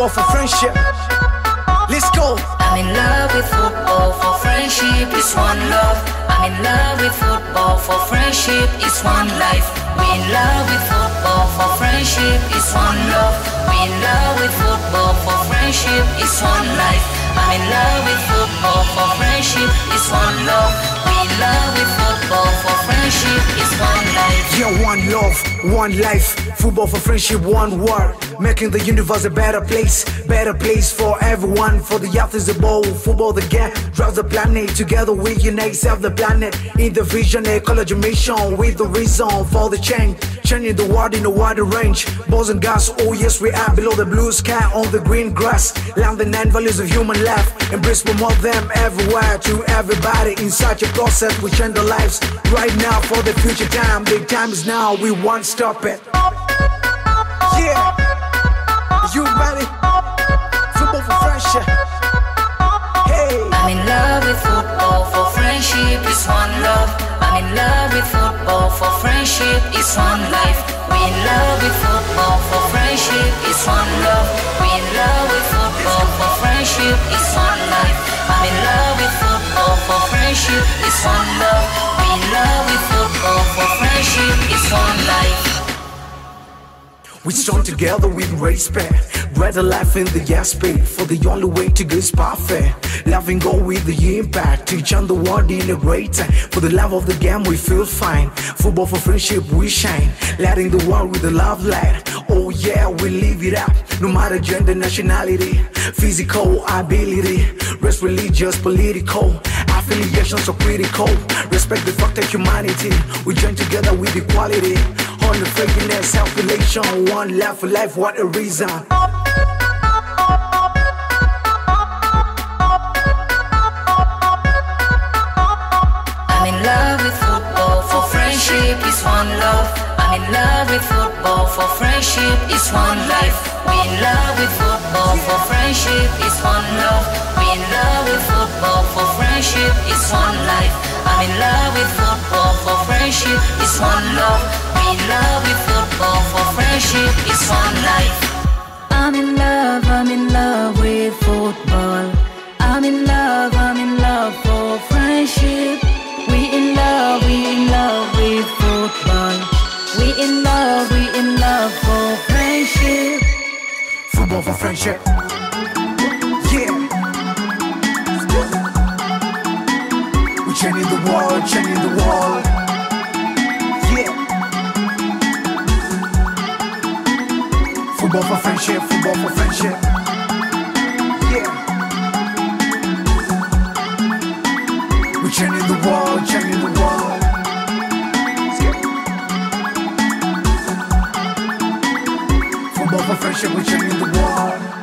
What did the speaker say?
Football for friendship. Let's go. I'm in love with football for friendship It's one love. I'm in love with football for friendship It's one life. We in love with football for friendship is one love. We in love with football for friendship It's one life. I'm in love with football for friendship It's one love one love, one life. Football for friendship, one word. Making the universe a better place. Better place for everyone. For the athletes, the ball. Football, the game. Drives the planet. Together we unite, save the planet. In the vision, ecology mission. With the reason for the change. Changing the world in a wider range. Balls and gas, oh yes, we are below the blue sky on the green grass. Land the nine values of human life. Embrace promote them everywhere to everybody. In such a process, we change their lives. Right now for the future time. Big time is now, we won't stop it. Yeah. You ready? Friendship is one life. We in love with football for friendship is one love. We in love with football for friendship is one life. I'm in love with football for friendship is one love. We in love with We strong together with respect. Rather life in the aspect. For the only way to go is perfect. Loving go with the impact. Teach on the world in a great time. For the love of the game, we feel fine. Football for friendship, we shine. Lighting the world with the love light. Oh yeah, we live it up. No matter gender, nationality, physical ability, race, religious, political. Affiliations are critical. Respect the fact that humanity. We join together with equality. On the fakeness, self relation. One life for life, what a reason. I'm in love with football for friendship is one love. I'm in love with football for friendship is one life. We in love with football for friendship is one love. We in love with football for friendship is one life. I'm in love with football for friendship is one love. We in love with football for friendship is one life. I'm in love, I'm in love with football. I'm in love, I'm in love for friendship. We in love, we in love with football. We in love, we in love for friendship. Football for friendship. Yeah. We're changing the world, changing the world. Football for friendship, football for friendship. Yeah. We're changing the world, changing the world. Football for friendship, we're changing the world.